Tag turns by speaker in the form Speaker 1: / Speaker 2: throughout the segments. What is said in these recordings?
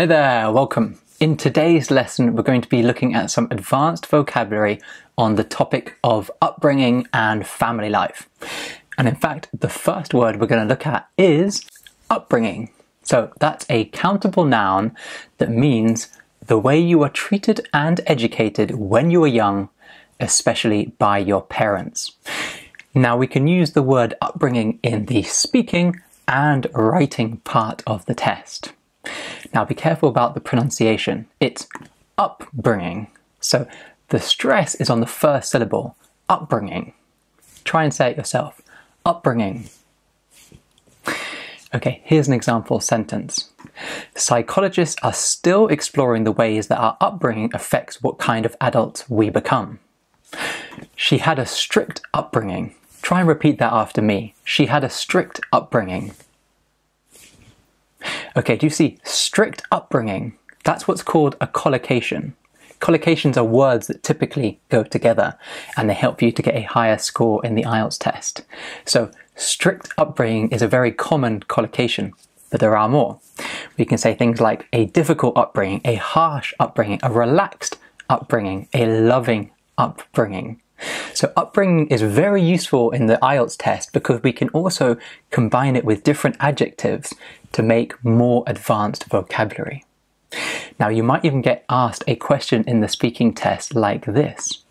Speaker 1: Hey there, welcome. In today's lesson, we're going to be looking at some advanced vocabulary on the topic of upbringing and family life. And in fact, the first word we're going to look at is upbringing. So that's a countable noun that means the way you are treated and educated when you are young, especially by your parents. Now, we can use the word upbringing in the speaking and writing part of the test. Now be careful about the pronunciation. It's upbringing. So the stress is on the first syllable, upbringing. Try and say it yourself. Upbringing. Okay, here's an example sentence. Psychologists are still exploring the ways that our upbringing affects what kind of adults we become. She had a strict upbringing. Try and repeat that after me. She had a strict upbringing. Okay, do you see strict upbringing? That's what's called a collocation. Collocations are words that typically go together and they help you to get a higher score in the IELTS test. So, strict upbringing is a very common collocation, but there are more. We can say things like a difficult upbringing, a harsh upbringing, a relaxed upbringing, a loving upbringing. So upbringing is very useful in the IELTS test because we can also combine it with different adjectives to make more advanced vocabulary. Now you might even get asked a question in the speaking test like this.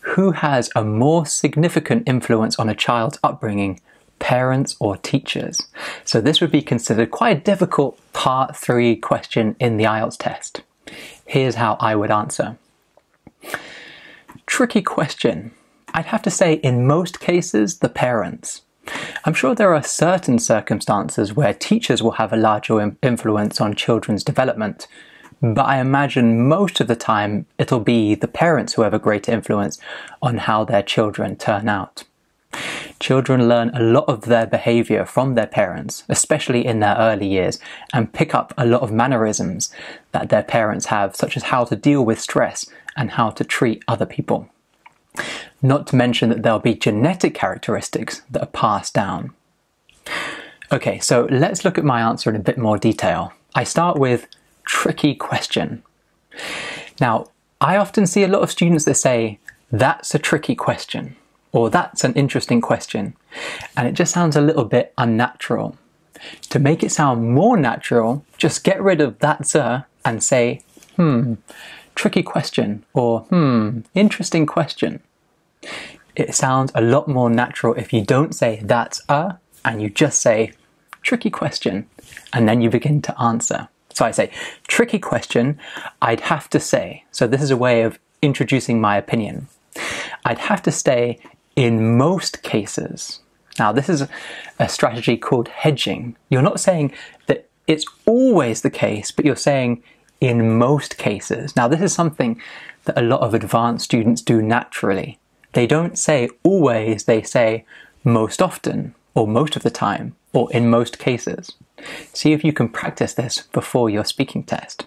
Speaker 1: Who has a more significant influence on a child's upbringing, parents or teachers? So this would be considered quite a difficult part three question in the IELTS test. Here's how I would answer. Tricky question. I'd have to say, in most cases, the parents. I'm sure there are certain circumstances where teachers will have a larger influence on children's development, but I imagine most of the time it'll be the parents who have a greater influence on how their children turn out. Children learn a lot of their behavior from their parents, especially in their early years, and pick up a lot of mannerisms that their parents have, such as how to deal with stress and how to treat other people. Not to mention that there'll be genetic characteristics that are passed down. Okay, so let's look at my answer in a bit more detail. I start with tricky question. Now, I often see a lot of students that say, that's a tricky question, or that's an interesting question, and it just sounds a little bit unnatural. To make it sound more natural, just get rid of that sir and say, hmm, tricky question, or hmm, interesting question. It sounds a lot more natural if you don't say that's a and you just say tricky question and then you begin to answer. So I say tricky question, I'd have to say. So this is a way of introducing my opinion. I'd have to say in most cases. Now, this is a strategy called hedging. You're not saying that it's always the case, but you're saying in most cases. Now, this is something that a lot of advanced students do naturally. They don't say always, they say most often, or most of the time, or in most cases. See if you can practice this before your speaking test.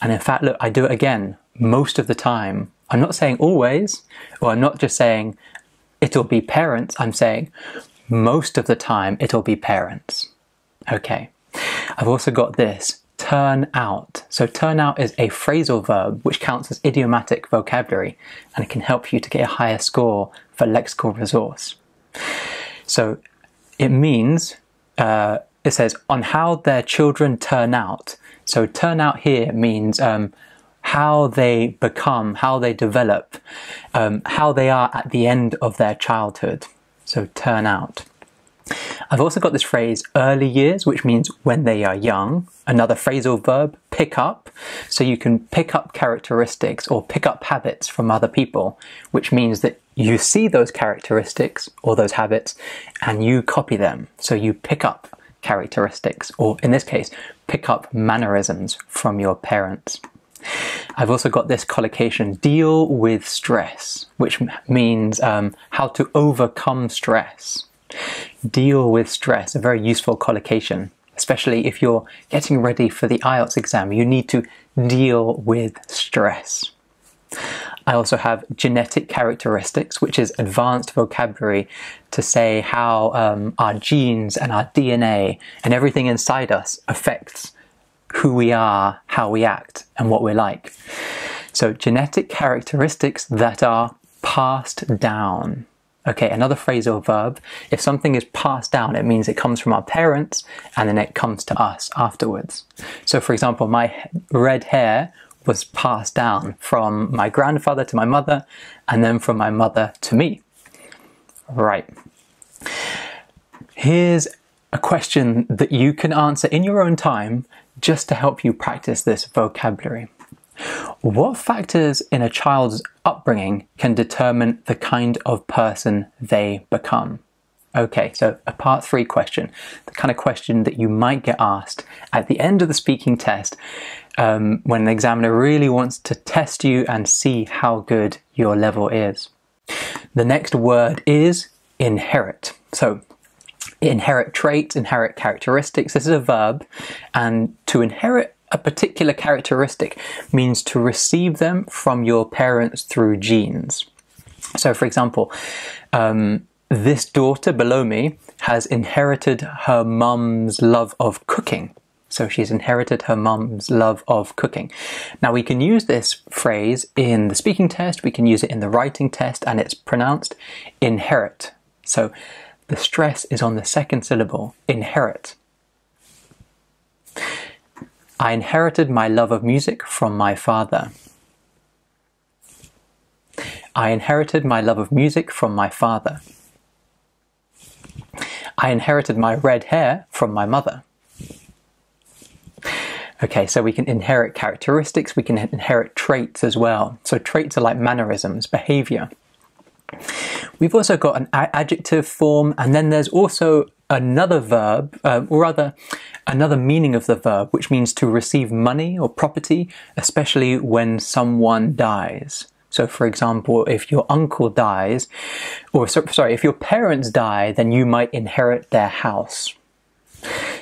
Speaker 1: And in fact, look, I do it again most of the time. I'm not saying always, or I'm not just saying it'll be parents, I'm saying most of the time it'll be parents. Okay. I've also got this turn out. So turn out is a phrasal verb which counts as idiomatic vocabulary and it can help you to get a higher score for lexical resource. So it means, uh, it says, on how their children turn out. So turn out here means um, how they become, how they develop, um, how they are at the end of their childhood. So turn out. I've also got this phrase early years, which means when they are young. Another phrasal verb, pick up. So you can pick up characteristics or pick up habits from other people, which means that you see those characteristics or those habits and you copy them. So you pick up characteristics, or in this case, pick up mannerisms from your parents. I've also got this collocation, deal with stress, which means um, how to overcome stress deal with stress, a very useful collocation, especially if you're getting ready for the IELTS exam. You need to deal with stress. I also have genetic characteristics, which is advanced vocabulary to say how um, our genes and our DNA and everything inside us affects who we are, how we act, and what we're like. So, genetic characteristics that are passed down. Okay, another phrasal verb. If something is passed down, it means it comes from our parents and then it comes to us afterwards. So, for example, my red hair was passed down from my grandfather to my mother and then from my mother to me. Right. Here's a question that you can answer in your own time just to help you practice this vocabulary. What factors in a child's upbringing can determine the kind of person they become? Okay, so a part three question, the kind of question that you might get asked at the end of the speaking test um, when an examiner really wants to test you and see how good your level is. The next word is inherit. So, inherit traits, inherit characteristics. This is a verb, and to inherit a particular characteristic means to receive them from your parents through genes. So, for example, um, this daughter below me has inherited her mum's love of cooking. So she's inherited her mum's love of cooking. Now we can use this phrase in the speaking test, we can use it in the writing test, and it's pronounced inherit. So the stress is on the second syllable, inherit. I inherited my love of music from my father. I inherited my love of music from my father. I inherited my red hair from my mother. Okay, so we can inherit characteristics, we can inherit traits as well. So traits are like mannerisms, behavior. We've also got an adjective form, and then there's also another verb, uh, or rather, another meaning of the verb, which means to receive money or property, especially when someone dies. So, for example, if your uncle dies, or sorry, if your parents die, then you might inherit their house.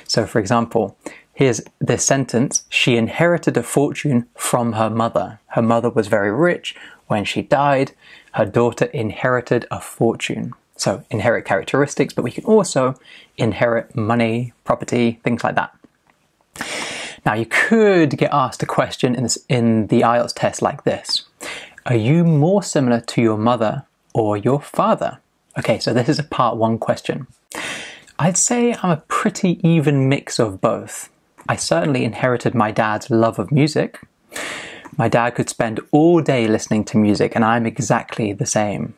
Speaker 1: So, for example, here's this sentence She inherited a fortune from her mother. Her mother was very rich. When she died, her daughter inherited a fortune. So, inherit characteristics, but we can also inherit money, property, things like that. Now, you could get asked a question in, this, in the IELTS test like this Are you more similar to your mother or your father? Okay, so this is a part one question. I'd say I'm a pretty even mix of both. I certainly inherited my dad's love of music. My dad could spend all day listening to music, and I'm exactly the same.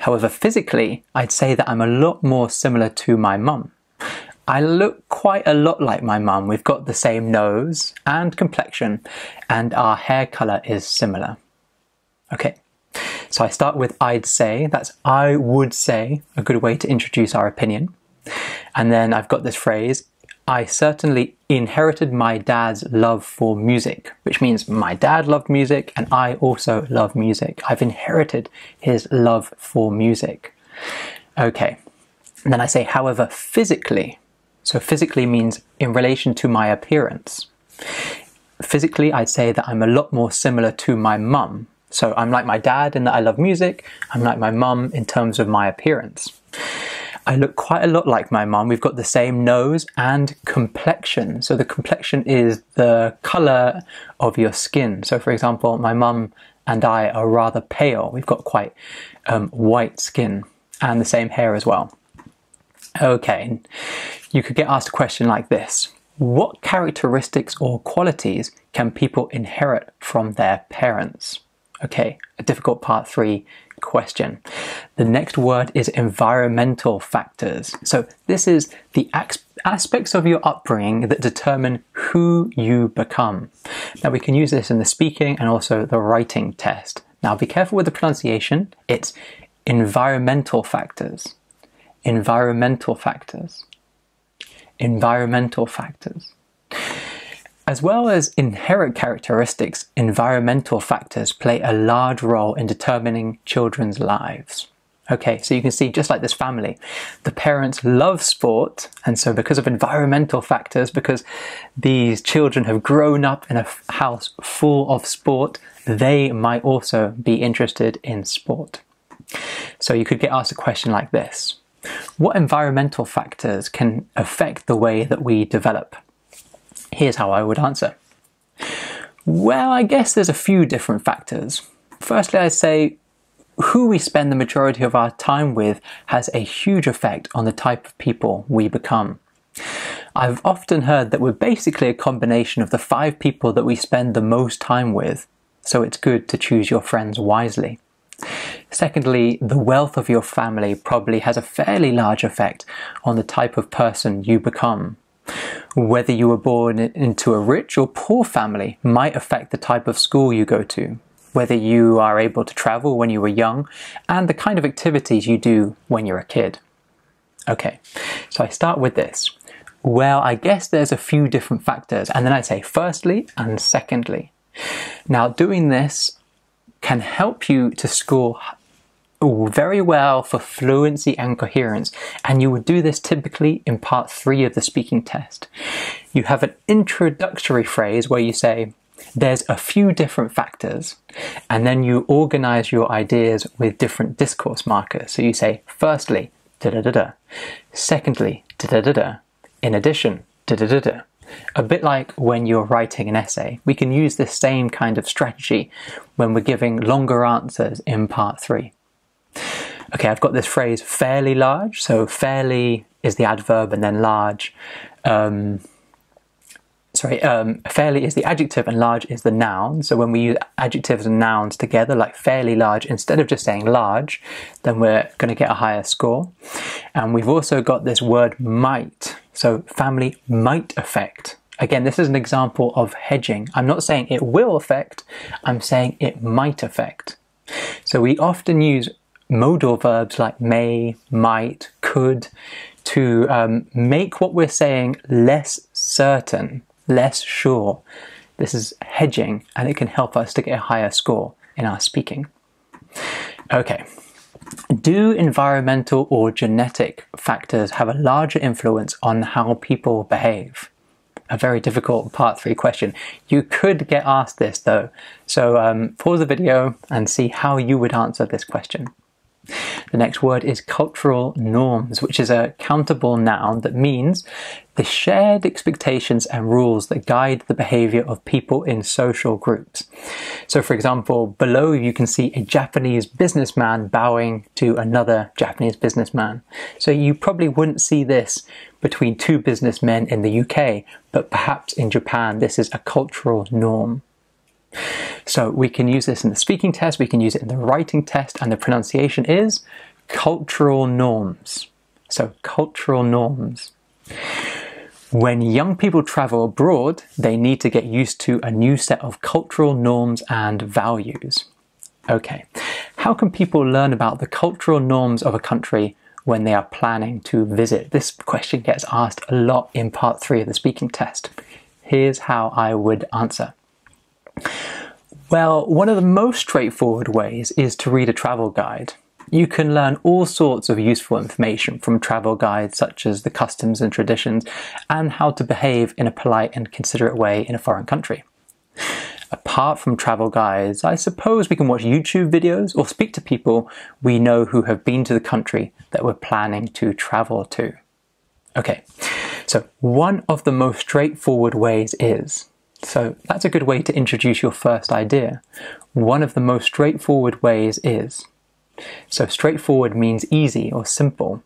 Speaker 1: However, physically, I'd say that I'm a lot more similar to my mum. I look quite a lot like my mum. We've got the same nose and complexion, and our hair colour is similar. Okay, so I start with I'd say, that's I would say, a good way to introduce our opinion. And then I've got this phrase, I certainly inherited my dad's love for music, which means my dad loved music and I also love music. I've inherited his love for music. Okay. And then I say, however, physically. So physically means in relation to my appearance. Physically, I'd say that I'm a lot more similar to my mum. So I'm like my dad in that I love music. I'm like my mum in terms of my appearance. I look quite a lot like my mum. We've got the same nose and complexion. So the complexion is the color of your skin. So for example, my mum and I are rather pale. We've got quite um, white skin and the same hair as well. Okay, you could get asked a question like this. What characteristics or qualities can people inherit from their parents? Okay, a difficult part three question. The next word is environmental factors. So this is the aspects of your upbringing that determine who you become. Now we can use this in the speaking and also the writing test. Now be careful with the pronunciation. It's environmental factors. Environmental factors. Environmental factors. As well as inherent characteristics, environmental factors play a large role in determining children's lives. Okay, so you can see just like this family, the parents love sport, and so because of environmental factors, because these children have grown up in a house full of sport, they might also be interested in sport. So you could get asked a question like this What environmental factors can affect the way that we develop? Here's how I would answer. Well, I guess there's a few different factors. Firstly, I'd say who we spend the majority of our time with has a huge effect on the type of people we become. I've often heard that we're basically a combination of the five people that we spend the most time with, so it's good to choose your friends wisely. Secondly, the wealth of your family probably has a fairly large effect on the type of person you become. Whether you were born into a rich or poor family might affect the type of school you go to, whether you are able to travel when you were young, and the kind of activities you do when you're a kid. Okay, so I start with this. Well, I guess there's a few different factors, and then I say firstly and secondly. Now, doing this can help you to score very well for fluency and coherence, and you would do this typically in part three of the speaking test. You have an introductory phrase where you say, there's a few different factors, and then you organize your ideas with different discourse markers. So you say, firstly, da da da da. Secondly, da da da da. In addition, da da da da. A bit like when you're writing an essay, we can use this same kind of strategy when we're giving longer answers in part three. Okay, I've got this phrase fairly large. So fairly is the adverb and then large. Um, sorry, um, fairly is the adjective and large is the noun. So when we use adjectives and nouns together, like fairly large, instead of just saying large, then we're going to get a higher score. And we've also got this word might. So family might affect. Again, this is an example of hedging. I'm not saying it will affect, I'm saying it might affect. So we often use modal verbs like may, might, could to um, make what we're saying less certain less sure. This is hedging and it can help us to get a higher score in our speaking. Okay. Do environmental or genetic factors have a larger influence on how people behave? A very difficult part three question. You could get asked this though, so um, pause the video and see how you would answer this question. The next word is cultural norms, which is a countable noun that means the shared expectations and rules that guide the behavior of people in social groups. So, for example, below you can see a Japanese businessman bowing to another Japanese businessman. So, you probably wouldn't see this between two businessmen in the UK, but perhaps in Japan, this is a cultural norm. So we can use this in the speaking test, we can use it in the writing test, and the pronunciation is cultural norms. So cultural norms. When young people travel abroad, they need to get used to a new set of cultural norms and values. Okay, how can people learn about the cultural norms of a country when they are planning to visit? This question gets asked a lot in part three of the speaking test. Here's how I would answer. Well, one of the most straightforward ways is to read a travel guide. You can learn all sorts of useful information from travel guides such as the customs and traditions and how to behave in a polite and considerate way in a foreign country. Apart from travel guides, I suppose we can watch YouTube videos or speak to people we know who have been to the country that we're planning to travel to. Okay, so one of the most straightforward ways is so that's a good way to introduce your first idea. One of the most straightforward ways is. So straightforward means easy or simple.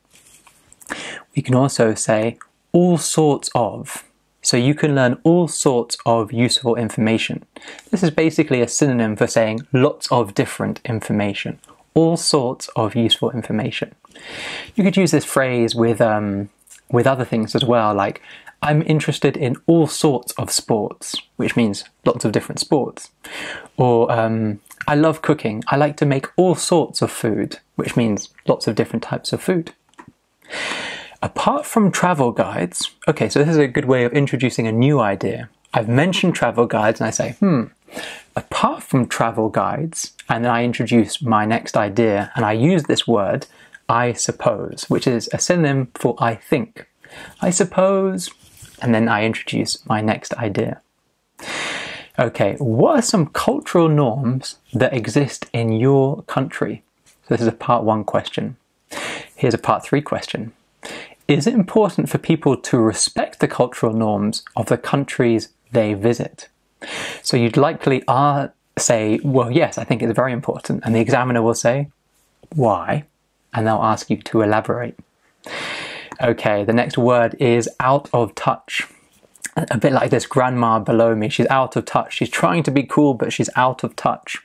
Speaker 1: We can also say all sorts of. So you can learn all sorts of useful information. This is basically a synonym for saying lots of different information. All sorts of useful information. You could use this phrase with um, with other things as well, like I'm interested in all sorts of sports, which means lots of different sports. Or um, I love cooking. I like to make all sorts of food, which means lots of different types of food. Apart from travel guides, okay, so this is a good way of introducing a new idea. I've mentioned travel guides and I say, hmm, apart from travel guides, and then I introduce my next idea and I use this word, I suppose, which is a synonym for I think. I suppose and then I introduce my next idea. Okay, what are some cultural norms that exist in your country? So this is a part one question. Here's a part three question. is it important for people to respect the cultural norms of the countries they visit? So you'd likely uh, say, well, yes, I think it's very important. And the examiner will say, why? And they'll ask you to elaborate. Okay, the next word is out of touch. A bit like this grandma below me, she's out of touch. She's trying to be cool, but she's out of touch.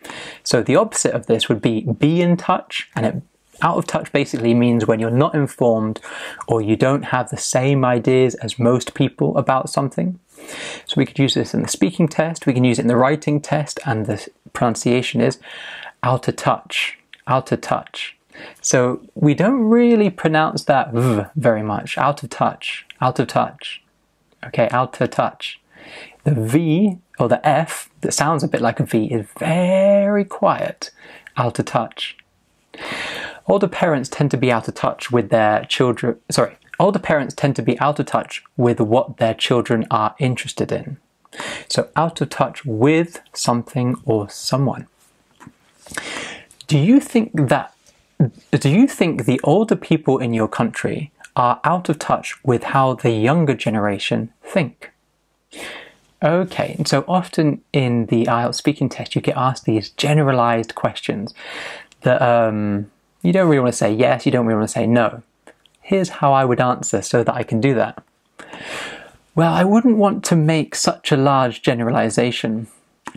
Speaker 1: So the opposite of this would be be in touch, and it out of touch basically means when you're not informed or you don't have the same ideas as most people about something. So we could use this in the speaking test, we can use it in the writing test, and the pronunciation is out of touch, out of touch. So we don't really pronounce that v very much. Out of touch, out of touch. Okay, out of touch. The V or the F that sounds a bit like a V is very quiet, out of touch. Older parents tend to be out of touch with their children. Sorry, older parents tend to be out of touch with what their children are interested in. So, out of touch with something or someone. Do you think that? Do you think the older people in your country are out of touch with how the younger generation think? Okay, so often in the IELTS speaking test, you get asked these generalized questions that um, you don't really want to say yes, you don't really want to say no. Here's how I would answer so that I can do that. Well, I wouldn't want to make such a large generalization.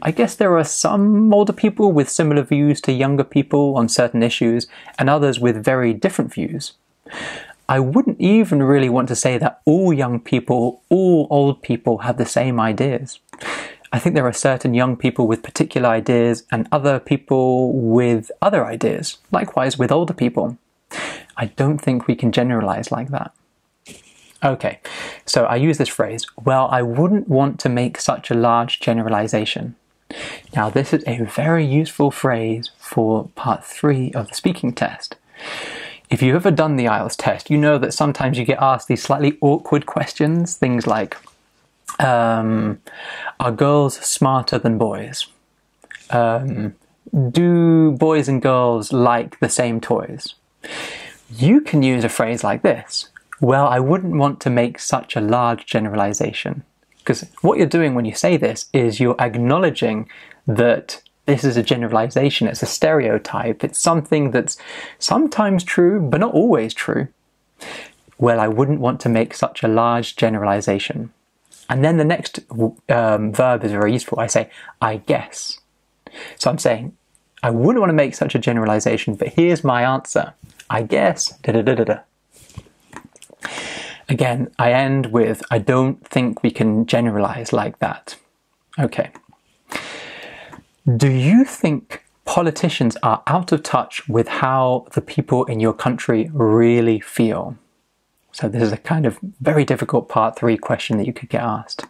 Speaker 1: I guess there are some older people with similar views to younger people on certain issues, and others with very different views. I wouldn't even really want to say that all young people, all old people have the same ideas. I think there are certain young people with particular ideas and other people with other ideas, likewise with older people. I don't think we can generalize like that. Okay, so I use this phrase, well, I wouldn't want to make such a large generalization. Now, this is a very useful phrase for part three of the speaking test. If you've ever done the IELTS test, you know that sometimes you get asked these slightly awkward questions, things like, um, are girls smarter than boys? Um, do boys and girls like the same toys? You can use a phrase like this. Well, I wouldn't want to make such a large generalization. Because what you're doing when you say this is you're acknowledging that this is a generalization, it's a stereotype, it's something that's sometimes true, but not always true. Well, I wouldn't want to make such a large generalization. And then the next um, verb is very useful. I say, I guess. So I'm saying, I wouldn't want to make such a generalization, but here's my answer. I guess, da da da da da. Again, I end with, I don't think we can generalize like that. Okay. Do you think politicians are out of touch with how the people in your country really feel? So this is a kind of very difficult part three question that you could get asked.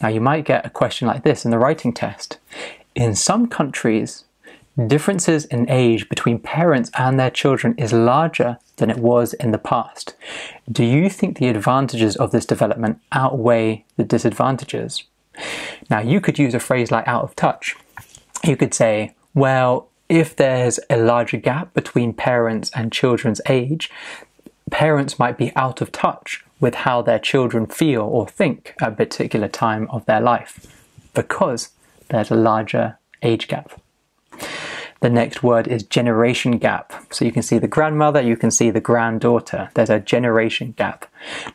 Speaker 1: Now you might get a question like this in the writing test. In some countries, differences in age between parents and their children is larger than it was in the past. Do you think the advantages of this development outweigh the disadvantages? Now you could use a phrase like out of touch. You could say, well, if there's a larger gap between parents and children's age, parents might be out of touch with how their children feel or think at a particular time of their life because there's a larger age gap. The next word is generation gap. So you can see the grandmother, you can see the granddaughter. There's a generation gap.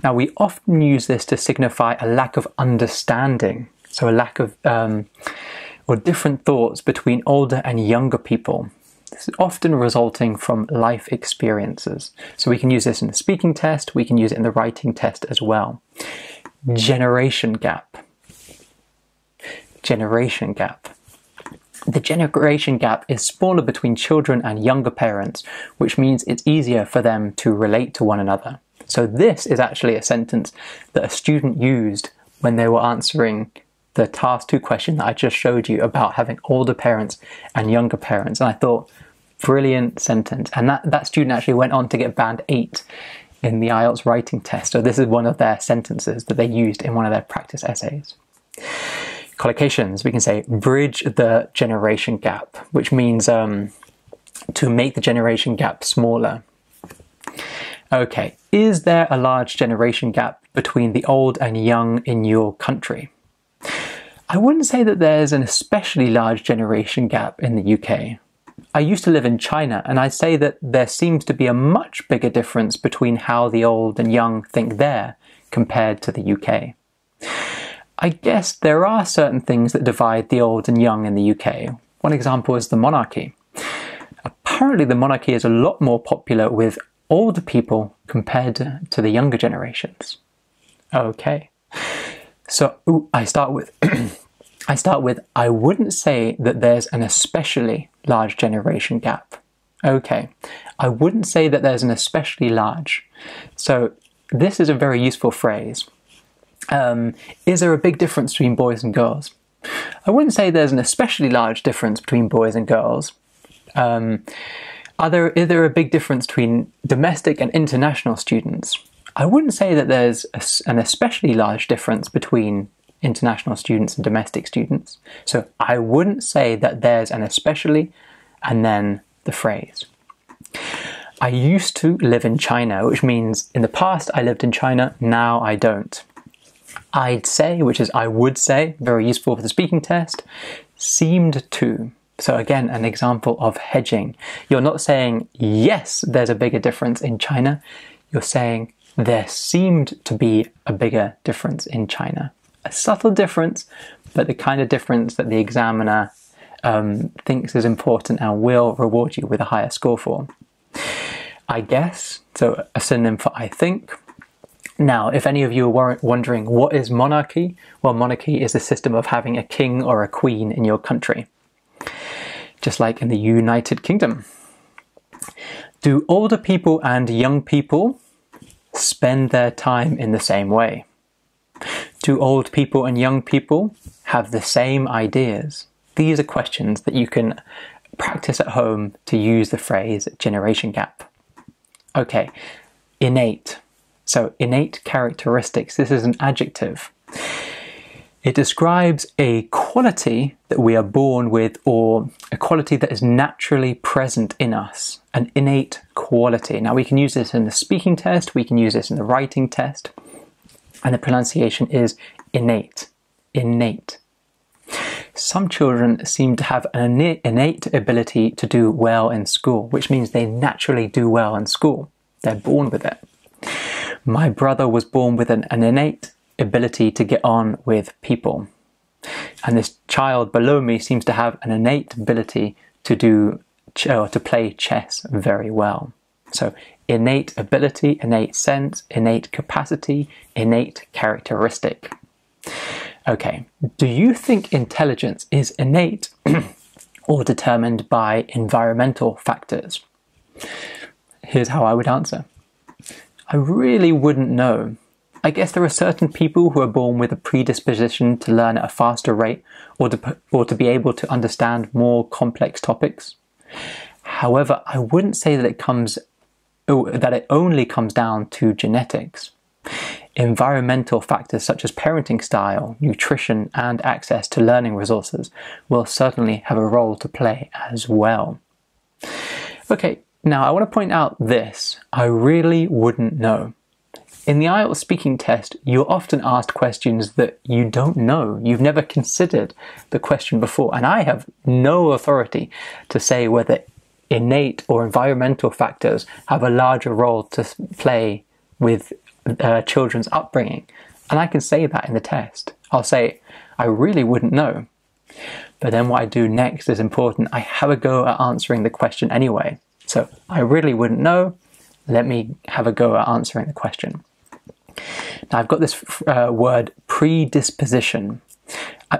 Speaker 1: Now, we often use this to signify a lack of understanding, so a lack of um, or different thoughts between older and younger people. This is often resulting from life experiences. So we can use this in the speaking test, we can use it in the writing test as well. Generation gap. Generation gap. The generation gap is smaller between children and younger parents, which means it's easier for them to relate to one another. So this is actually a sentence that a student used when they were answering the task two question that I just showed you about having older parents and younger parents. And I thought, brilliant sentence. And that, that student actually went on to get band eight in the IELTS writing test. So this is one of their sentences that they used in one of their practice essays. Collocations, we can say bridge the generation gap, which means um, to make the generation gap smaller. Okay, is there a large generation gap between the old and young in your country? I wouldn't say that there's an especially large generation gap in the UK. I used to live in China, and I'd say that there seems to be a much bigger difference between how the old and young think there compared to the UK. I guess there are certain things that divide the old and young in the UK. One example is the monarchy. Apparently, the monarchy is a lot more popular with older people compared to the younger generations. Okay. So ooh, I start with I start with I wouldn't say that there's an especially large generation gap. Okay. I wouldn't say that there's an especially large. So this is a very useful phrase. Um, is there a big difference between boys and girls? I wouldn't say there's an especially large difference between boys and girls. Um, are there, is there a big difference between domestic and international students? I wouldn't say that there's a, an especially large difference between international students and domestic students. So I wouldn't say that there's an especially and then the phrase. I used to live in China, which means in the past I lived in China, now I don't. I'd say, which is I would say, very useful for the speaking test, seemed to. So again, an example of hedging. You're not saying, yes, there's a bigger difference in China. You're saying, there seemed to be a bigger difference in China. A subtle difference, but the kind of difference that the examiner um, thinks is important and will reward you with a higher score for. I guess, so a synonym for I think. Now, if any of you are wondering what is monarchy, well, monarchy is a system of having a king or a queen in your country just like in the United Kingdom. Do older people and young people spend their time in the same way? Do old people and young people have the same ideas? These are questions that you can practice at home to use the phrase generation gap. Okay, innate. So, innate characteristics, this is an adjective. It describes a quality that we are born with or a quality that is naturally present in us, an innate quality. Now, we can use this in the speaking test, we can use this in the writing test, and the pronunciation is innate. Innate. Some children seem to have an innate ability to do well in school, which means they naturally do well in school. They're born with it. My brother was born with an, an innate ability to get on with people. And this child below me seems to have an innate ability to do or uh, to play chess very well. So innate ability, innate sense, innate capacity, innate characteristic. Okay, do you think intelligence is innate or determined by environmental factors? Here's how I would answer. I really wouldn't know I guess there are certain people who are born with a predisposition to learn at a faster rate or to, or to be able to understand more complex topics. However, I wouldn't say that it comes that it only comes down to genetics. Environmental factors such as parenting style, nutrition, and access to learning resources will certainly have a role to play as well. Okay, now I want to point out this. I really wouldn't know. In the IELTS speaking test, you're often asked questions that you don't know. You've never considered the question before. And I have no authority to say whether innate or environmental factors have a larger role to play with uh, children's upbringing. And I can say that in the test. I'll say, I really wouldn't know. But then what I do next is important. I have a go at answering the question anyway. So I really wouldn't know. Let me have a go at answering the question. Now I've got this uh, word predisposition.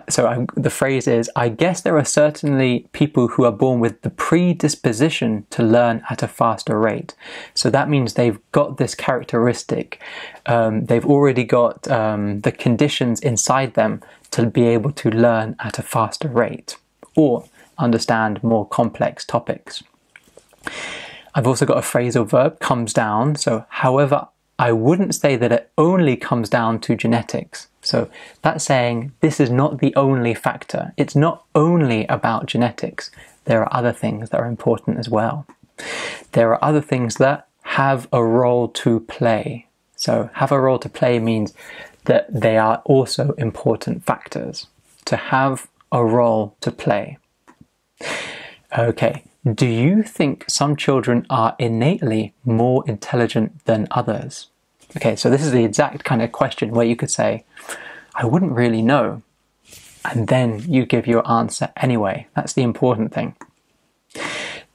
Speaker 1: So I, the phrase is, I guess there are certainly people who are born with the predisposition to learn at a faster rate. So that means they've got this characteristic. Um, they've already got um, the conditions inside them to be able to learn at a faster rate or understand more complex topics. I've also got a phrasal verb, comes down. So, however I wouldn't say that it only comes down to genetics. So that's saying this is not the only factor. It's not only about genetics. There are other things that are important as well. There are other things that have a role to play. So, have a role to play means that they are also important factors. To have a role to play. Okay, do you think some children are innately more intelligent than others? Okay, so this is the exact kind of question where you could say, I wouldn't really know. And then you give your answer anyway. That's the important thing.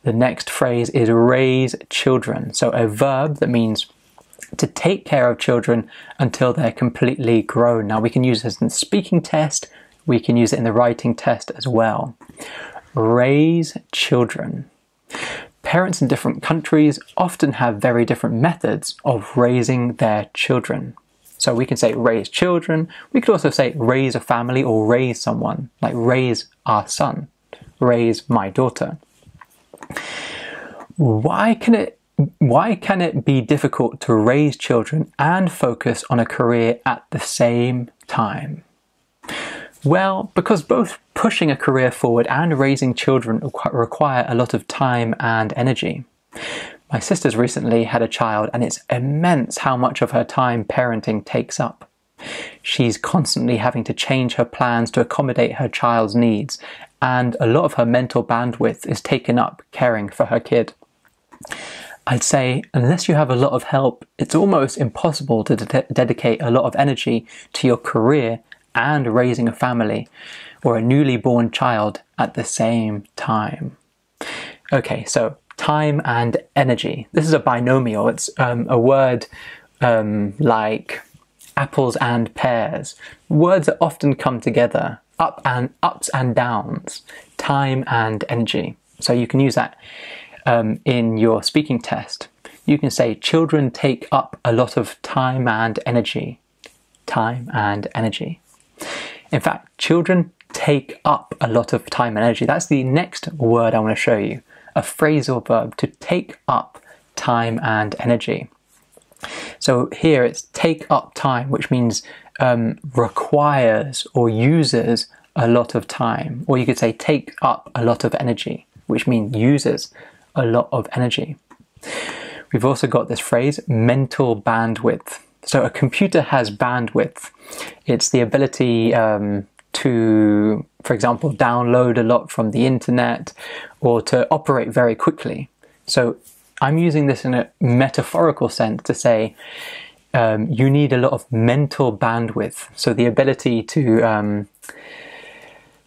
Speaker 1: The next phrase is raise children. So a verb that means to take care of children until they're completely grown. Now we can use this in the speaking test, we can use it in the writing test as well. Raise children. Parents in different countries often have very different methods of raising their children. So we can say raise children, we could also say raise a family or raise someone, like raise our son, raise my daughter. Why can it why can it be difficult to raise children and focus on a career at the same time? Well, because both pushing a career forward and raising children require a lot of time and energy. My sister's recently had a child, and it's immense how much of her time parenting takes up. She's constantly having to change her plans to accommodate her child's needs, and a lot of her mental bandwidth is taken up caring for her kid. I'd say, unless you have a lot of help, it's almost impossible to de- dedicate a lot of energy to your career and raising a family or a newly born child at the same time. Okay, so time and energy. This is a binomial. It's um, a word um, like apples and pears. Words that often come together, up and ups and downs, time and energy. So you can use that um, in your speaking test. You can say children take up a lot of time and energy. Time and energy. In fact, children take up a lot of time and energy. That's the next word I want to show you a phrasal verb to take up time and energy. So here it's take up time, which means um, requires or uses a lot of time. Or you could say take up a lot of energy, which means uses a lot of energy. We've also got this phrase mental bandwidth. So a computer has bandwidth. It's the ability um, to, for example, download a lot from the internet or to operate very quickly. So I'm using this in a metaphorical sense to say um, you need a lot of mental bandwidth. So the ability to um,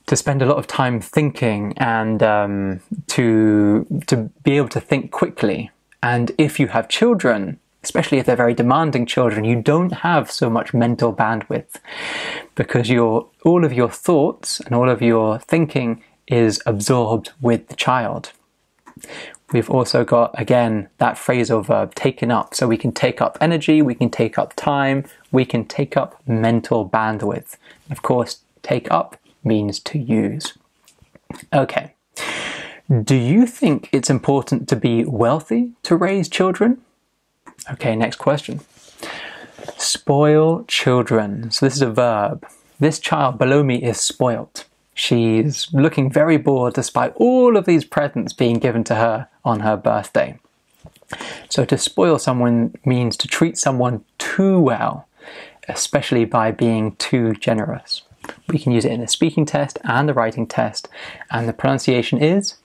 Speaker 1: to spend a lot of time thinking and um, to to be able to think quickly. And if you have children, especially if they're very demanding children, you don't have so much mental bandwidth because your all of your thoughts and all of your thinking is absorbed with the child. We've also got again that phrasal verb taken up. So we can take up energy, we can take up time, we can take up mental bandwidth. Of course, take up means to use. Okay. Do you think it's important to be wealthy to raise children? Okay, next question. Spoil children. So this is a verb. This child below me is spoilt. She's looking very bored despite all of these presents being given to her on her birthday. So to spoil someone means to treat someone too well, especially by being too generous. We can use it in the speaking test and the writing test, and the pronunciation is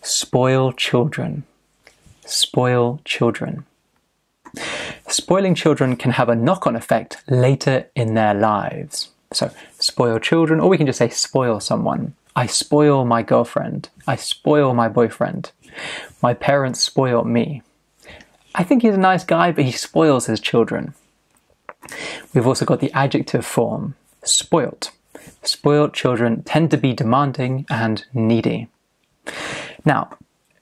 Speaker 1: spoil children. Spoil children. Spoiling children can have a knock on effect later in their lives. So, spoil children, or we can just say spoil someone. I spoil my girlfriend. I spoil my boyfriend. My parents spoil me. I think he's a nice guy, but he spoils his children. We've also got the adjective form, spoilt. Spoilt children tend to be demanding and needy. Now,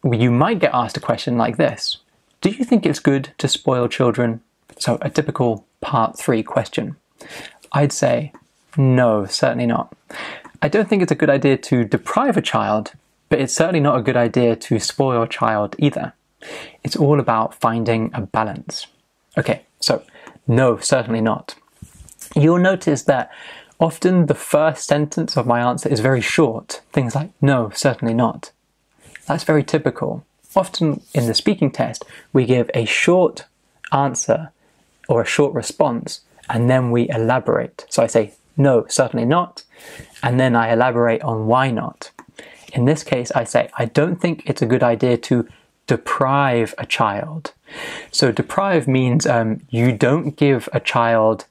Speaker 1: you might get asked a question like this do you think it's good to spoil children? So, a typical part three question. I'd say, no, certainly not. I don't think it's a good idea to deprive a child, but it's certainly not a good idea to spoil a child either. It's all about finding a balance. Okay, so no, certainly not. You'll notice that often the first sentence of my answer is very short. Things like, no, certainly not. That's very typical. Often in the speaking test, we give a short answer or a short response and then we elaborate. So I say, no, certainly not. And then I elaborate on why not. In this case, I say, I don't think it's a good idea to deprive a child. So, deprive means um, you don't give a child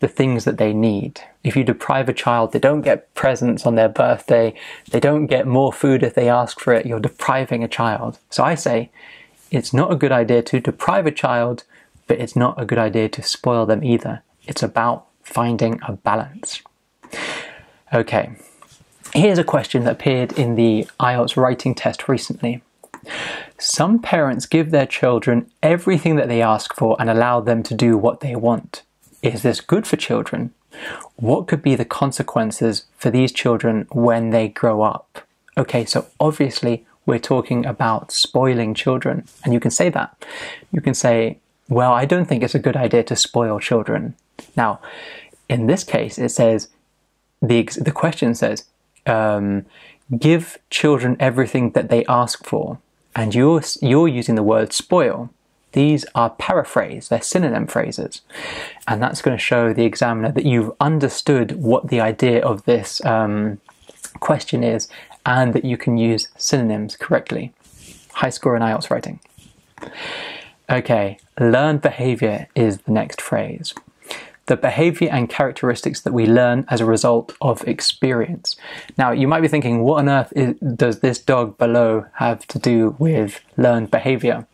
Speaker 1: the things that they need. If you deprive a child, they don't get presents on their birthday, they don't get more food if they ask for it, you're depriving a child. So, I say it's not a good idea to deprive a child, but it's not a good idea to spoil them either. It's about finding a balance. Okay, here's a question that appeared in the IELTS writing test recently. Some parents give their children everything that they ask for and allow them to do what they want. Is this good for children? What could be the consequences for these children when they grow up? Okay, so obviously we're talking about spoiling children, and you can say that. You can say, well, I don't think it's a good idea to spoil children. Now, in this case, it says, the, the question says, um, give children everything that they ask for and you're, you're using the word spoil. These are paraphrase, they're synonym phrases. And that's going to show the examiner that you've understood what the idea of this um, question is and that you can use synonyms correctly. High score in IELTS writing. Okay, learned behavior is the next phrase the behavior and characteristics that we learn as a result of experience. Now, you might be thinking, what on earth is, does this dog below have to do with learned behavior?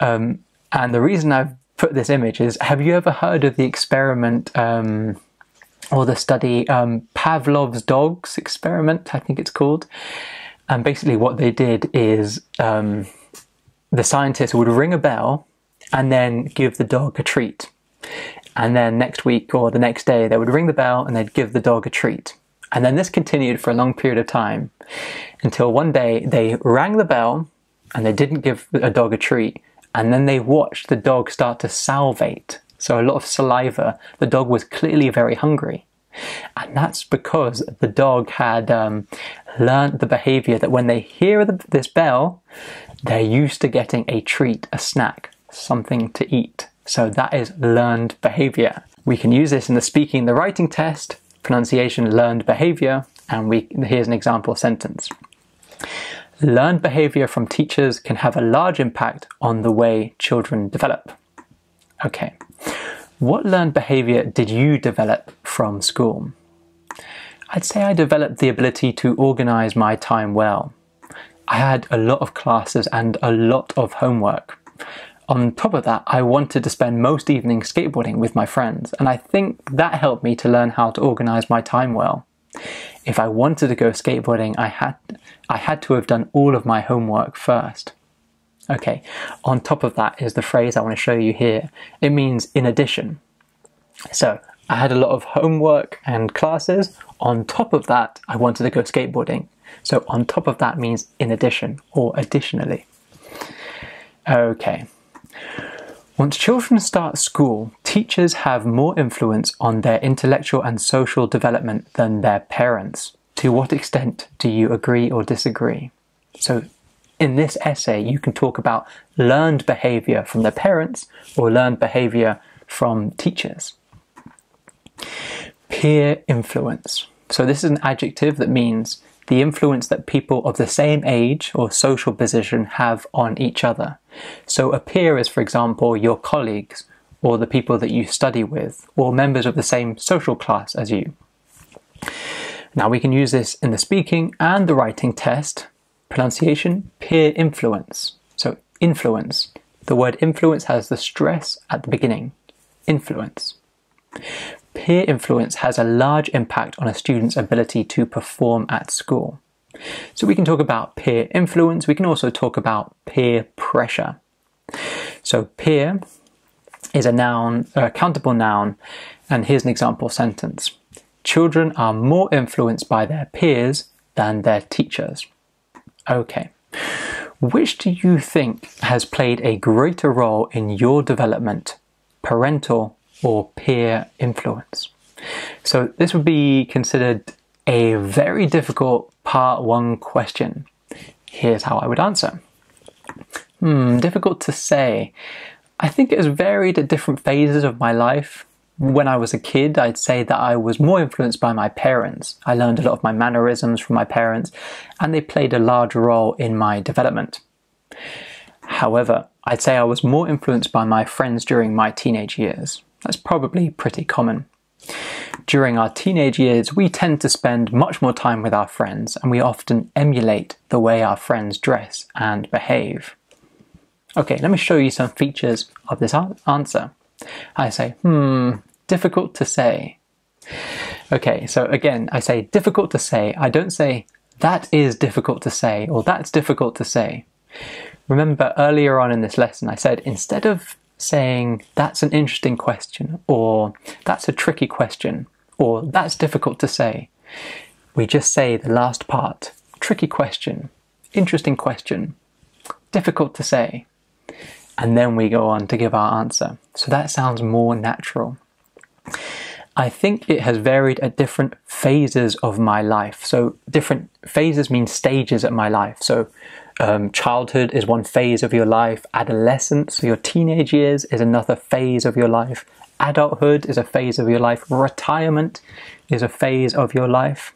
Speaker 1: Um, and the reason I've put this image is have you ever heard of the experiment um, or the study um, Pavlov's dogs experiment, I think it's called? And basically, what they did is um, the scientists would ring a bell and then give the dog a treat. And then next week or the next day, they would ring the bell and they'd give the dog a treat. And then this continued for a long period of time until one day they rang the bell and they didn't give a dog a treat. And then they watched the dog start to salivate. So a lot of saliva. The dog was clearly very hungry. And that's because the dog had um, learned the behavior that when they hear the, this bell, they're used to getting a treat, a snack, something to eat. So that is learned behavior. We can use this in the speaking, the writing test, pronunciation, learned behavior, and we here's an example sentence. Learned behavior from teachers can have a large impact on the way children develop. Okay. What learned behavior did you develop from school? I'd say I developed the ability to organize my time well. I had a lot of classes and a lot of homework on top of that, I wanted to spend most evenings skateboarding with my friends, and I think that helped me to learn how to organize my time well. If I wanted to go skateboarding, I had, I had to have done all of my homework first. Okay, on top of that is the phrase I want to show you here. It means in addition. So, I had a lot of homework and classes. On top of that, I wanted to go skateboarding. So, on top of that means in addition or additionally. Okay, once children start school, teachers have more influence on their intellectual and social development than their parents. To what extent do you agree or disagree? So, in this essay, you can talk about learned behavior from their parents or learned behavior from teachers. Peer influence. So, this is an adjective that means the influence that people of the same age or social position have on each other. So a peer is, for example, your colleagues or the people that you study with or members of the same social class as you. Now we can use this in the speaking and the writing test. Pronunciation, peer influence. So influence. The word influence has the stress at the beginning. Influence. Peer influence has a large impact on a student's ability to perform at school. So we can talk about peer influence, we can also talk about peer pressure. So peer is a noun, a countable noun, and here's an example sentence. Children are more influenced by their peers than their teachers. Okay. Which do you think has played a greater role in your development, parental or peer influence? So this would be considered a very difficult part one question. Here's how I would answer. Hmm, difficult to say. I think it has varied at different phases of my life. When I was a kid, I'd say that I was more influenced by my parents. I learned a lot of my mannerisms from my parents, and they played a large role in my development. However, I'd say I was more influenced by my friends during my teenage years. That's probably pretty common. During our teenage years, we tend to spend much more time with our friends and we often emulate the way our friends dress and behave. Okay, let me show you some features of this answer. I say, hmm, difficult to say. Okay, so again, I say difficult to say. I don't say that is difficult to say or that's difficult to say. Remember earlier on in this lesson, I said instead of saying that's an interesting question or that's a tricky question or that's difficult to say, we just say the last part tricky question, interesting question, difficult to say, and then we go on to give our answer. So that sounds more natural. I think it has varied at different phases of my life. So, different phases mean stages of my life. So, um, childhood is one phase of your life, adolescence, your teenage years is another phase of your life, adulthood is a phase of your life, retirement is a phase of your life.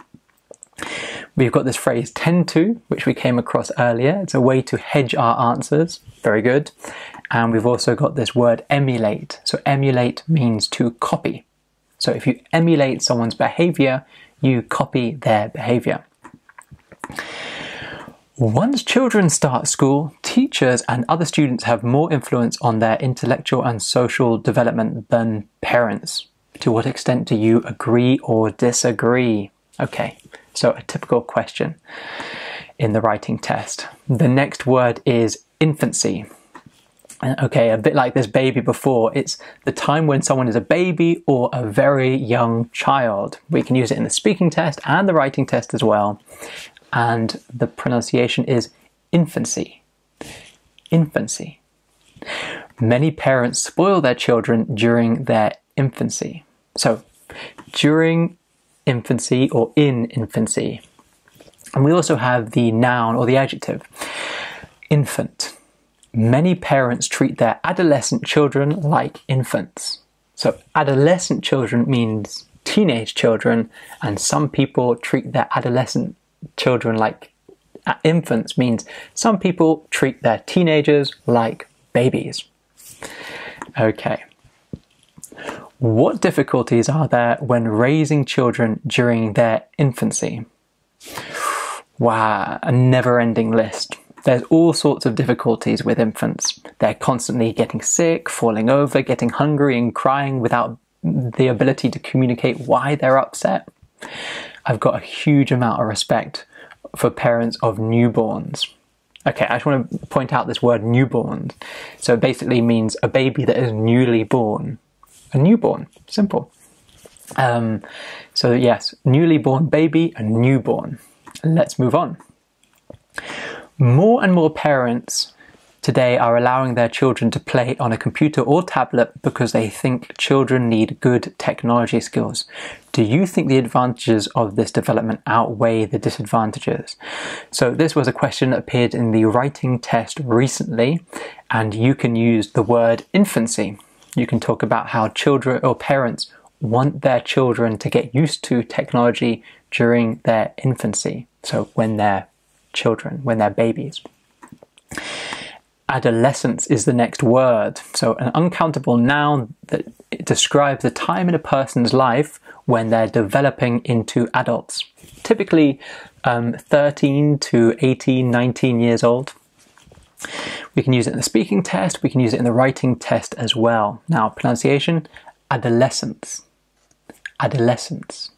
Speaker 1: We've got this phrase tend to, which we came across earlier. It's a way to hedge our answers. Very good. And we've also got this word emulate. So, emulate means to copy. So, if you emulate someone's behavior, you copy their behavior. Once children start school, teachers and other students have more influence on their intellectual and social development than parents. To what extent do you agree or disagree? Okay, so a typical question in the writing test. The next word is infancy. Uh, okay, a bit like this baby before, it's the time when someone is a baby or a very young child. We can use it in the speaking test and the writing test as well and the pronunciation is infancy. Infancy. Many parents spoil their children during their infancy. So, during infancy or in infancy. And we also have the noun or the adjective infant. Many parents treat their adolescent children like infants. So, adolescent children means teenage children, and some people treat their adolescent children like uh, infants means some people treat their teenagers like babies. Okay. What difficulties are there when raising children during their infancy? Wow, a never ending list. There's all sorts of difficulties with infants. They're constantly getting sick, falling over, getting hungry, and crying without the ability to communicate why they're upset. I've got a huge amount of respect for parents of newborns. Okay, I just want to point out this word newborn. So it basically means a baby that is newly born. A newborn, simple. Um, so, yes, newly born baby, a newborn. Let's move on. More and more parents today are allowing their children to play on a computer or tablet because they think children need good technology skills. Do you think the advantages of this development outweigh the disadvantages? So, this was a question that appeared in the writing test recently, and you can use the word infancy. You can talk about how children or parents want their children to get used to technology during their infancy. So, when they're children, when they're babies adolescence is the next word. So, an uncountable noun that describes the time in a person's life when they're developing into adults, typically um, 13 to 18, 19 years old. We can use it in the speaking test, we can use it in the writing test as well. Now, pronunciation adolescence. Adolescence.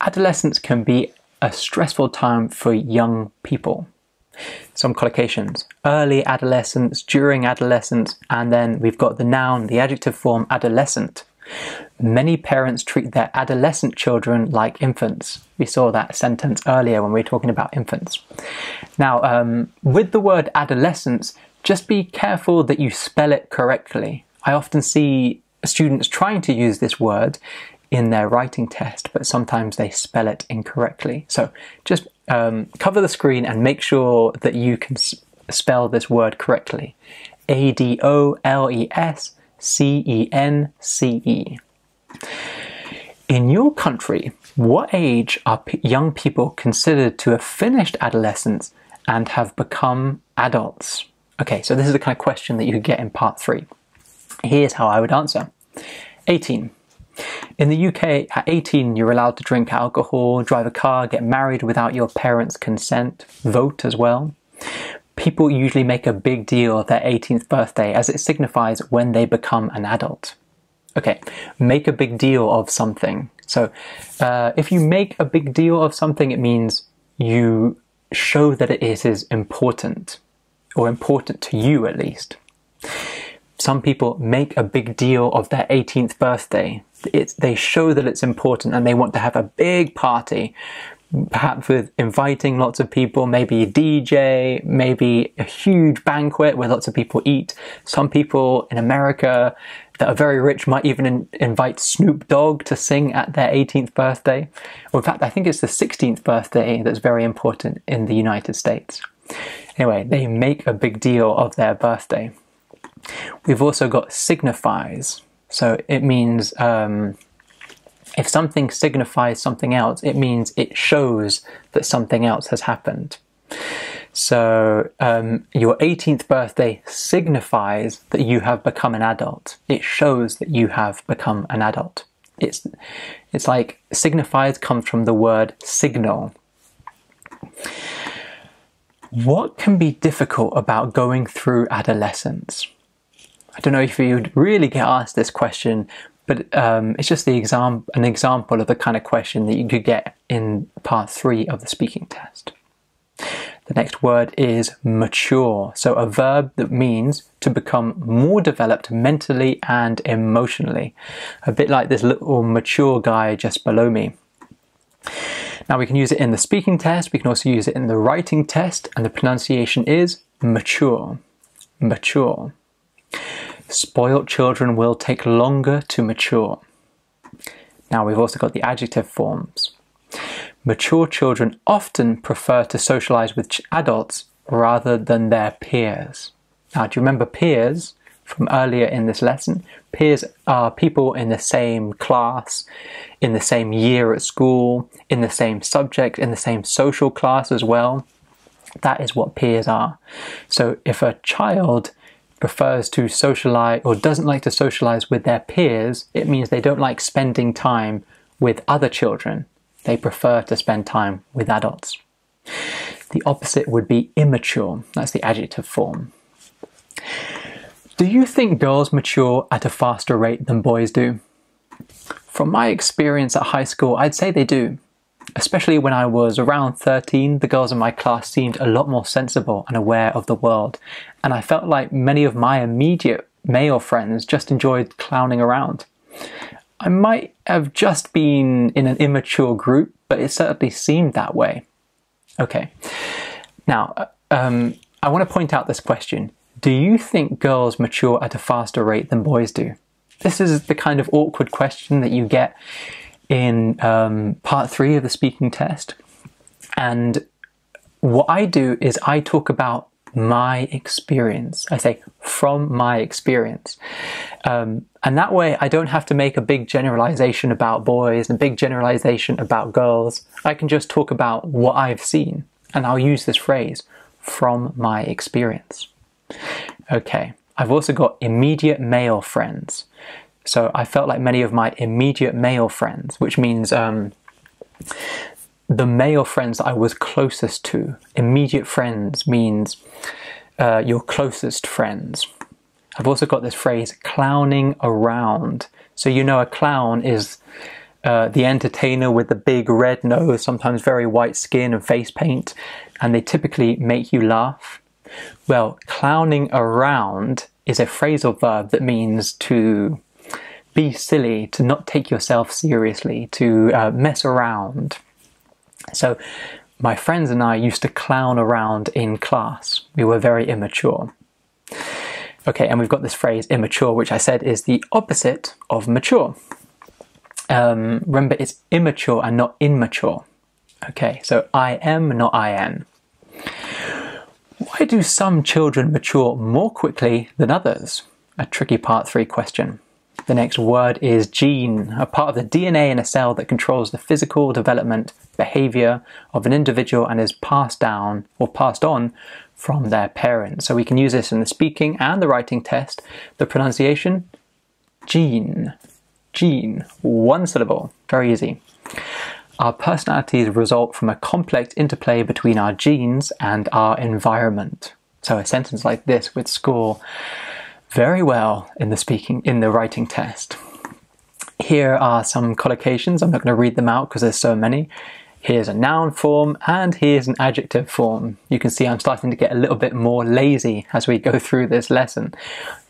Speaker 1: Adolescence can be a stressful time for young people some collocations early adolescence, during adolescence, and then we've got the noun, the adjective form adolescent. Many parents treat their adolescent children like infants. We saw that sentence earlier when we were talking about infants. Now, um, with the word adolescence, just be careful that you spell it correctly. I often see students trying to use this word in their writing test, but sometimes they spell it incorrectly. So just um, cover the screen and make sure that you can spell this word correctly. A D O L E S C E N C E. In your country, what age are young people considered to have finished adolescence and have become adults? Okay, so this is the kind of question that you could get in part three. Here's how I would answer 18. In the UK, at 18, you're allowed to drink alcohol, drive a car, get married without your parents' consent, vote as well. People usually make a big deal of their 18th birthday as it signifies when they become an adult. Okay, make a big deal of something. So, uh, if you make a big deal of something, it means you show that it is important, or important to you at least some people make a big deal of their 18th birthday. They show that it's important and they want to have a big party, perhaps with inviting lots of people, maybe a DJ, maybe a huge banquet where lots of people eat. Some people in America that are very rich might even in, invite Snoop Dogg to sing at their 18th birthday. Or in fact, I think it's the 16th birthday that's very important in the United States. Anyway, they make a big deal of their birthday. We've also got signifies. So it means um, if something signifies something else, it means it shows that something else has happened. So um, your 18th birthday signifies that you have become an adult. It shows that you have become an adult. It's it's like signifies comes from the word signal. What can be difficult about going through adolescence? I don't know if you'd really get asked this question, but um, it's just the exam- an example of the kind of question that you could get in part three of the speaking test. The next word is mature. So, a verb that means to become more developed mentally and emotionally. A bit like this little mature guy just below me. Now, we can use it in the speaking test, we can also use it in the writing test, and the pronunciation is mature. Mature. Spoilt children will take longer to mature. Now we've also got the adjective forms. Mature children often prefer to socialize with adults rather than their peers. Now, do you remember peers from earlier in this lesson? Peers are people in the same class, in the same year at school, in the same subject, in the same social class as well. That is what peers are. So if a child prefers to socialize or doesn't like to socialize with their peers, it means they don't like spending time with other children. They prefer to spend time with adults. The opposite would be immature. That's the adjective form. Do you think girls mature at a faster rate than boys do? From my experience at high school, I'd say they do. Especially when I was around 13, the girls in my class seemed a lot more sensible and aware of the world, and I felt like many of my immediate male friends just enjoyed clowning around. I might have just been in an immature group, but it certainly seemed that way. Okay, now uh, um, I want to point out this question Do you think girls mature at a faster rate than boys do? This is the kind of awkward question that you get in um, part three of the speaking test. And what I do is I talk about my experience. I say from my experience. Um, and that way I don't have to make a big generalization about boys and a big generalization about girls. I can just talk about what I've seen. And I'll use this phrase from my experience. Okay. I've also got immediate male friends. So I felt like many of my immediate male friends, which means um, the male friends that I was closest to. Immediate friends means uh, your closest friends. I've also got this phrase clowning around. So you know a clown is uh, the entertainer with the big red nose, sometimes very white skin and face paint, and they typically make you laugh. Well, clowning around is a phrasal verb that means to be silly, to not take yourself seriously, to uh, mess around. So, my friends and I used to clown around in class. We were very immature. Okay, and we've got this phrase immature, which I said is the opposite of mature. Um, remember, it's immature and not immature. Okay, so I am, not I am. Why do some children mature more quickly than others? A tricky part three question. The next word is gene, a part of the DNA in a cell that controls the physical development, behavior of an individual and is passed down or passed on from their parents. So we can use this in the speaking and the writing test. The pronunciation, gene, gene, one syllable, very easy. Our personalities result from a complex interplay between our genes and our environment. So a sentence like this would score very well in the speaking in the writing test. Here are some collocations. I'm not going to read them out because there's so many. Here's a noun form and here's an adjective form. You can see I'm starting to get a little bit more lazy as we go through this lesson.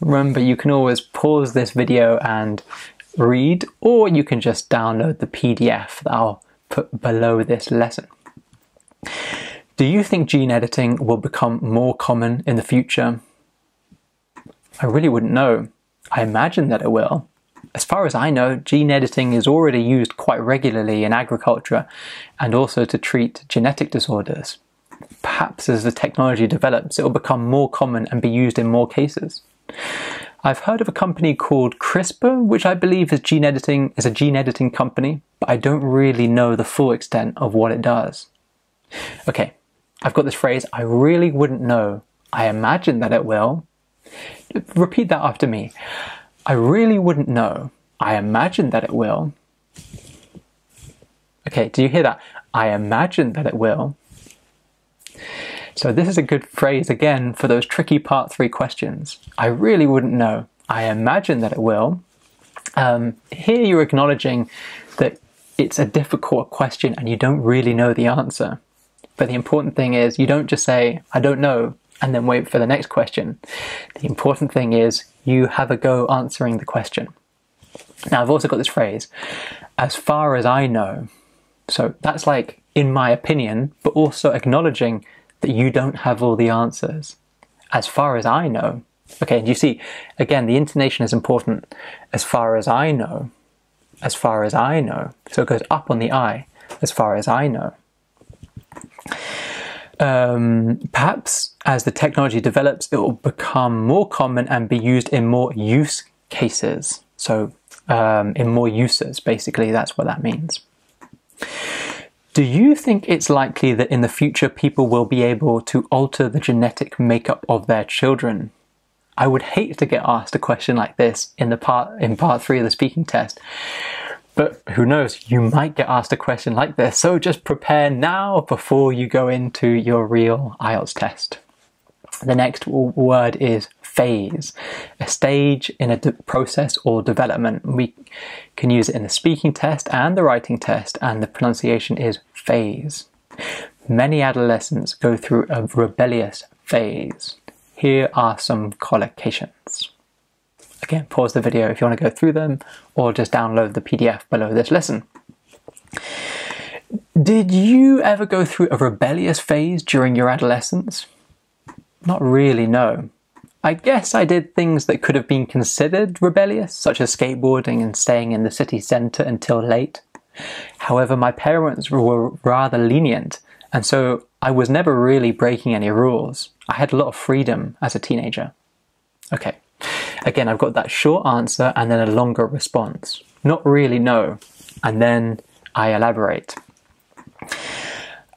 Speaker 1: Remember, you can always pause this video and read, or you can just download the PDF that I'll put below this lesson. Do you think gene editing will become more common in the future? I really wouldn't know. I imagine that it will. As far as I know, gene editing is already used quite regularly in agriculture and also to treat genetic disorders. Perhaps as the technology develops, it will become more common and be used in more cases. I've heard of a company called CRISPR, which I believe is gene editing is a gene editing company, but I don't really know the full extent of what it does. Okay, I've got this phrase, I really wouldn't know. I imagine that it will. Repeat that after me. I really wouldn't know. I imagine that it will. Okay, do you hear that? I imagine that it will. So this is a good phrase again for those tricky part three questions. I really wouldn't know. I imagine that it will. Um, here you're acknowledging that it's a difficult question and you don't really know the answer. But the important thing is you don't just say, I don't know, and then wait for the next question. The important thing is you have a go answering the question. Now, I've also got this phrase, as far as I know. So that's like, in my opinion, but also acknowledging that you don't have all the answers. As far as I know. Okay, and you see, again, the intonation is important. As far as I know. As far as I know. So it goes up on the I. As far as I know. Um, perhaps as the technology develops, it will become more common and be used in more use cases. So, um, in more uses, basically, that's what that means. Do you think it's likely that in the future people will be able to alter the genetic makeup of their children? I would hate to get asked a question like this in the part in part three of the speaking test. But who knows, you might get asked a question like this, so just prepare now before you go into your real IELTS test. The next word is phase, a stage in a process or development. We can use it in the speaking test and the writing test, and the pronunciation is phase. Many adolescents go through a rebellious phase. Here are some collocations. Again, pause the video if you want to go through them, or just download the PDF below this lesson. Did you ever go through a rebellious phase during your adolescence? Not really, no. I guess I did things that could have been considered rebellious, such as skateboarding and staying in the city centre until late. However, my parents were rather lenient, and so I was never really breaking any rules. I had a lot of freedom as a teenager. Okay, again, I've got that short answer and then a longer response. Not really, no. And then I elaborate.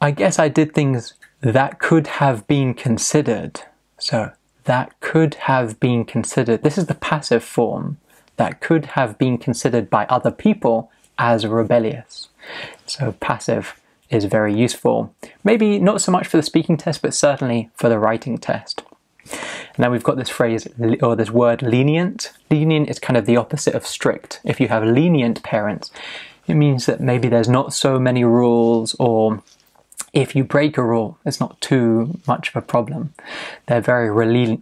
Speaker 1: I guess I did things that could have been considered. So, that could have been considered. This is the passive form. That could have been considered by other people as rebellious. So, passive is very useful. Maybe not so much for the speaking test, but certainly for the writing test. Now we've got this phrase or this word lenient. Lenient is kind of the opposite of strict. If you have lenient parents, it means that maybe there's not so many rules or if you break a rule, it's not too much of a problem. They're very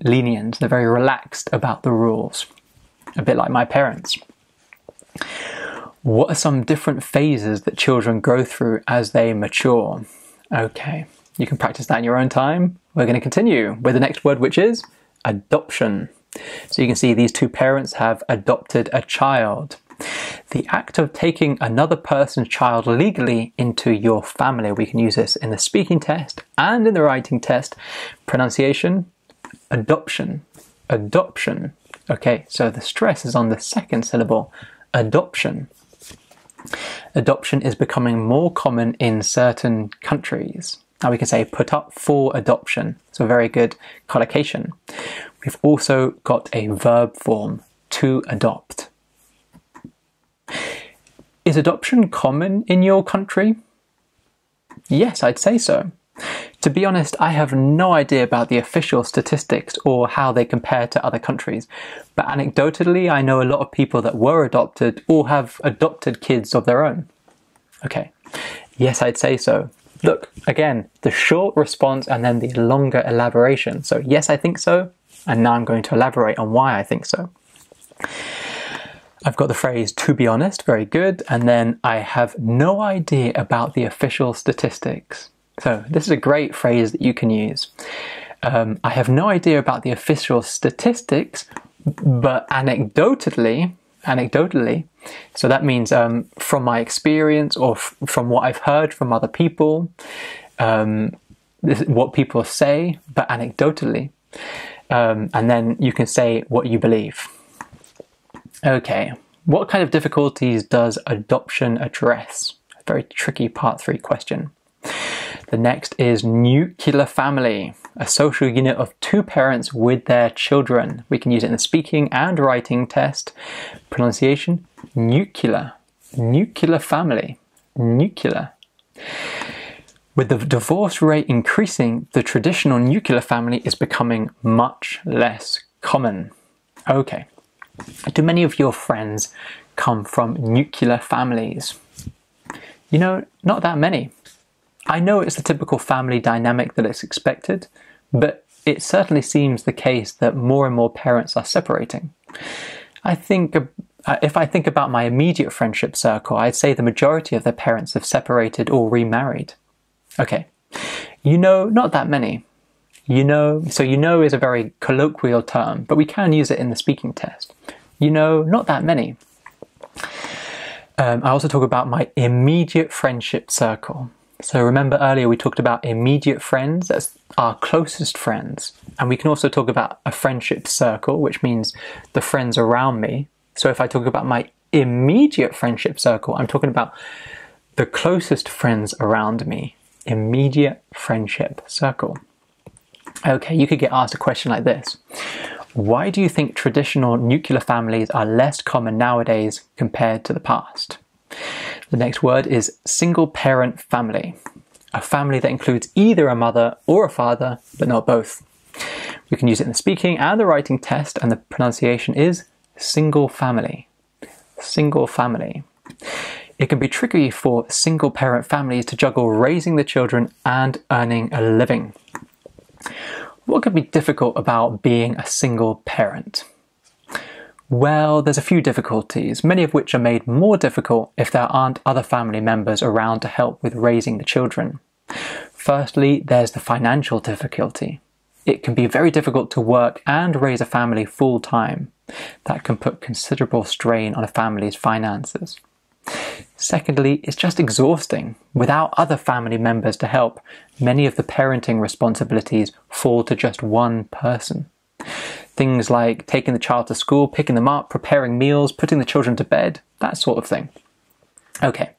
Speaker 1: lenient, they're very relaxed about the rules, a bit like my parents. What are some different phases that children go through as they mature? Okay, you can practice that in your own time. We're going to continue with the next word, which is adoption. So you can see these two parents have adopted a child. The act of taking another person's child legally into your family. We can use this in the speaking test and in the writing test. Pronunciation, adoption, adoption. Okay, so the stress is on the second syllable, adoption. Adoption is becoming more common in certain countries. Now we can say put up for adoption. So very good collocation. We've also got a verb form, to adopt. Is adoption common in your country? Yes, I'd say so. To be honest, I have no idea about the official statistics or how they compare to other countries, but anecdotally, I know a lot of people that were adopted or have adopted kids of their own. Okay, yes, I'd say so. Look, again, the short response and then the longer elaboration. So, yes, I think so, and now I'm going to elaborate on why I think so. I've got the phrase to be honest, very good, and then I have no idea about the official statistics. So, this is a great phrase that you can use. Um, I have no idea about the official statistics, but anecdotally, anecdotally, so that means um, from my experience or f- from what I've heard from other people, um, what people say, but anecdotally. Um, and then you can say what you believe. Okay, what kind of difficulties does adoption address? A very tricky part three question. The next is nuclear family, a social unit of two parents with their children. We can use it in the speaking and writing test. Pronunciation nuclear, nuclear family, nuclear. With the divorce rate increasing, the traditional nuclear family is becoming much less common. Okay, do many of your friends come from nuclear families? You know, not that many. I know it's the typical family dynamic that is expected, but it certainly seems the case that more and more parents are separating. I think uh, if I think about my immediate friendship circle, I'd say the majority of their parents have separated or remarried. Okay, you know, not that many. You know, so you know is a very colloquial term, but we can use it in the speaking test. You know, not that many. Um, I also talk about my immediate friendship circle. So remember earlier we talked about immediate friends, as our closest friends. And we can also talk about a friendship circle, which means the friends around me. So if I talk about my immediate friendship circle, I'm talking about the closest friends around me. Immediate friendship circle. Okay, you could get asked a question like this Why do you think traditional nuclear families are less common nowadays compared to the past? The next word is single parent family, a family that includes either a mother or a father, but not both. We can use it in the speaking and the writing test, and the pronunciation is single family. Single family. It can be tricky for single parent families to juggle raising the children and earning a living. What could be difficult about being a single parent? Well, there's a few difficulties, many of which are made more difficult if there aren't other family members around to help with raising the children. Firstly, there's the financial difficulty. It can be very difficult to work and raise a family full time. That can put considerable strain on a family's finances. Secondly, it's just exhausting. Without other family members to help, many of the parenting responsibilities fall to just one person. Things like taking the child to school, picking them up, preparing meals, putting the children to bed, that sort of thing. Okay,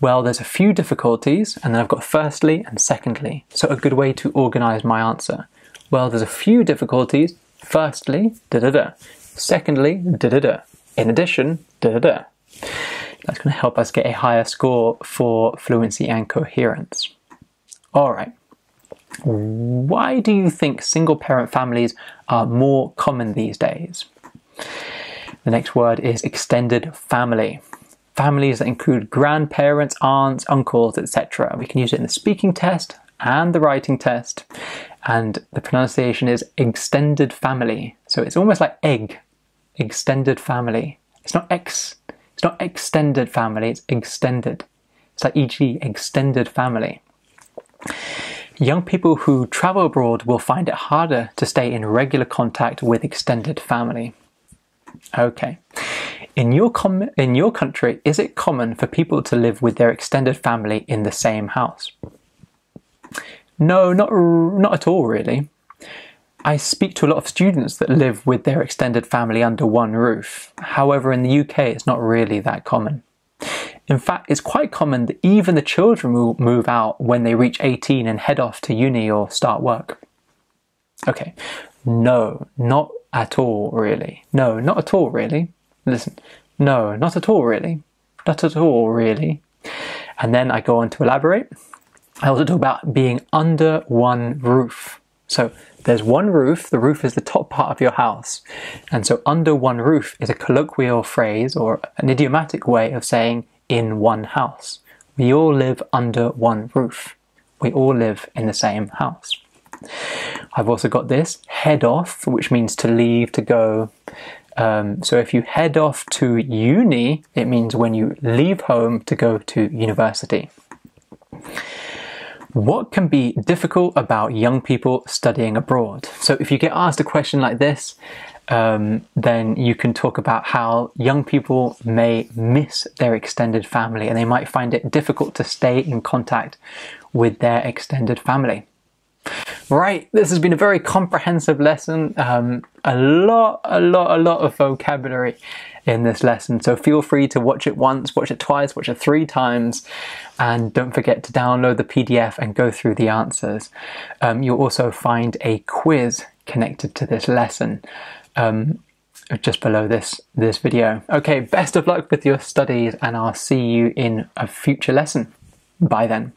Speaker 1: well, there's a few difficulties, and then I've got firstly and secondly. So, a good way to organize my answer. Well, there's a few difficulties. Firstly, da da da. Secondly, da da da. In addition, da da da. That's going to help us get a higher score for fluency and coherence. All right. Why do you think single parent families are more common these days? The next word is extended family. Families that include grandparents, aunts, uncles, etc. We can use it in the speaking test and the writing test. And the pronunciation is extended family. So it's almost like egg, extended family. It's not ex, it's not extended family, it's extended. It's like e.g., extended family. Young people who travel abroad will find it harder to stay in regular contact with extended family. Okay. In your com- in your country, is it common for people to live with their extended family in the same house? No, not not at all, really. I speak to a lot of students that live with their extended family under one roof. However, in the UK, it's not really that common. In fact, it's quite common that even the children will move out when they reach 18 and head off to uni or start work. Okay, no, not at all, really. No, not at all, really. Listen, no, not at all, really. Not at all, really. And then I go on to elaborate. I also talk about being under one roof. So there's one roof, the roof is the top part of your house. And so under one roof is a colloquial phrase or an idiomatic way of saying in one house. We all live under one roof. We all live in the same house. I've also got this head off, which means to leave, to go. Um, so if you head off to uni, it means when you leave home to go to university. What can be difficult about young people studying abroad? So if you get asked a question like this, um, then you can talk about how young people may miss their extended family and they might find it difficult to stay in contact with their extended family. Right, this has been a very comprehensive lesson. Um, a lot, a lot, a lot of vocabulary in this lesson. So feel free to watch it once, watch it twice, watch it three times, and don't forget to download the PDF and go through the answers. Um, you'll also find a quiz connected to this lesson. Um, just below this this video. Okay, best of luck with your studies and I'll see you in a future lesson. Bye then.